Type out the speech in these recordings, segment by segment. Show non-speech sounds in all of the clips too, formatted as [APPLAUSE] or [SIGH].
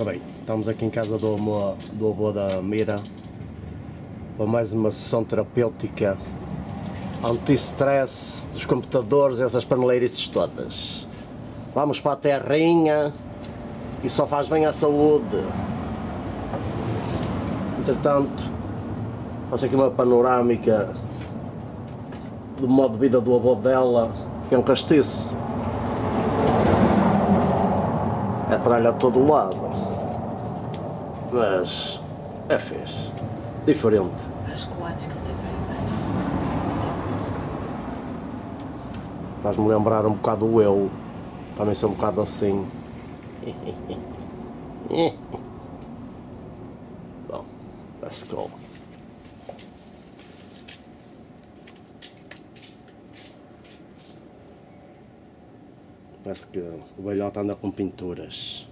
Ora bem, estamos aqui em casa do, avô, do avô da Mira para mais uma sessão terapêutica anti-stress dos computadores, essas paneleirices todas. Vamos para a terrinha e só faz bem à saúde. Entretanto, faço aqui uma panorâmica do modo de vida do avô dela, que é um castiço. É tralha a todo lado. Mas é fixe. Diferente. As coates que ele tem para Faz-me lembrar um bocado o eu. Também sou um bocado assim. [LAUGHS] Bom, let's go. Parece que o velhote anda com pinturas.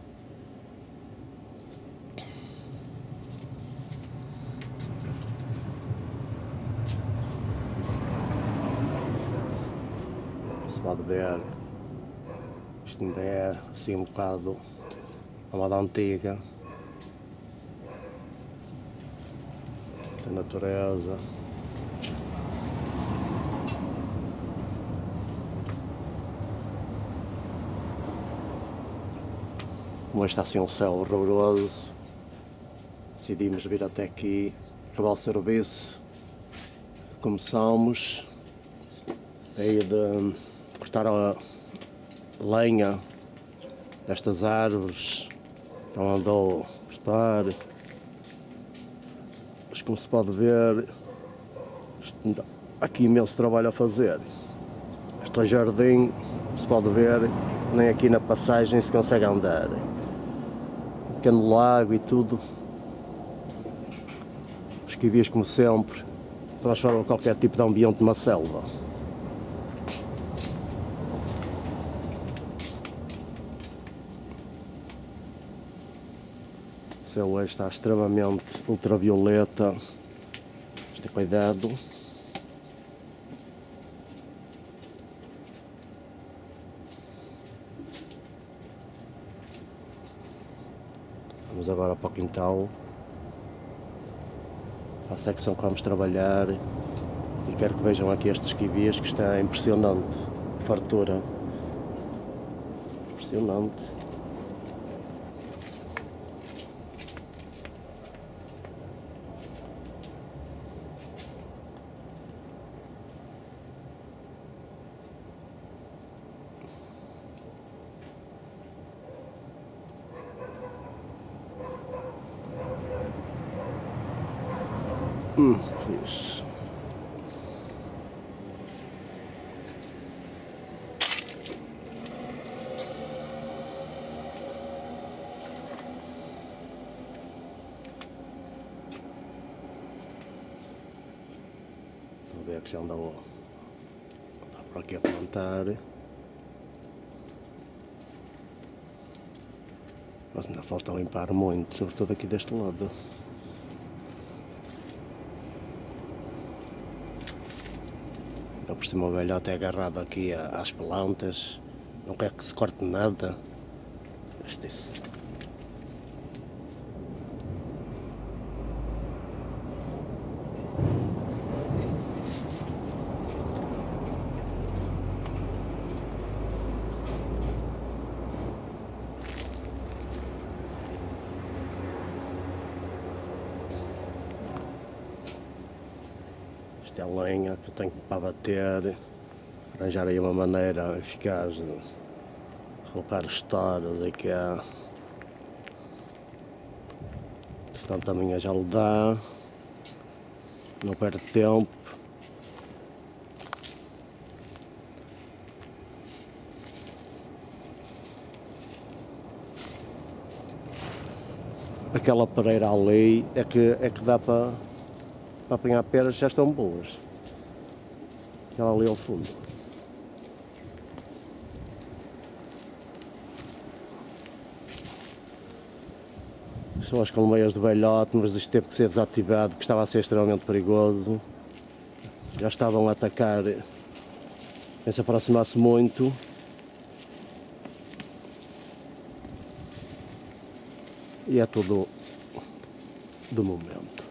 Se pode ver, isto ainda é assim um bocado a moda antiga. A natureza. Como está assim um céu horroroso, decidimos vir até aqui, acabar o serviço. Começamos aí de cortar a lenha destas árvores ela andou a cortar. Mas como se pode ver, há aqui imenso trabalho a fazer. Este jardim, como se pode ver, nem aqui na passagem se consegue andar. Um pequeno lago e tudo. Os kiwis, como sempre, transformam qualquer tipo de ambiente numa selva. O céu hoje está extremamente ultravioleta. Ter cuidado. Vamos agora para o quintal. Para a secção que vamos trabalhar. E quero que vejam aqui estes kiwis que está impressionante. Fartura. Impressionante. Hum. Estou a ver que já andar por aqui a plantar. Mas ainda falta limpar muito, sobretudo aqui deste lado. Por cima o velhote é agarrado aqui às plantas, não quer que se corte nada. Isto é lenha que eu tenho para bater, arranjar aí uma maneira eficaz de colocar os toros aqui há. Portanto, a minha já lhe dá, não perde tempo. Aquela pareira ali é que, é que dá para para apanhar peras já estão boas. Ela ali ao fundo. São as colmeias de velhote, mas isto teve que ser desativado porque estava a ser extremamente perigoso. Já estavam a atacar quem se aproximasse muito. E é tudo do momento.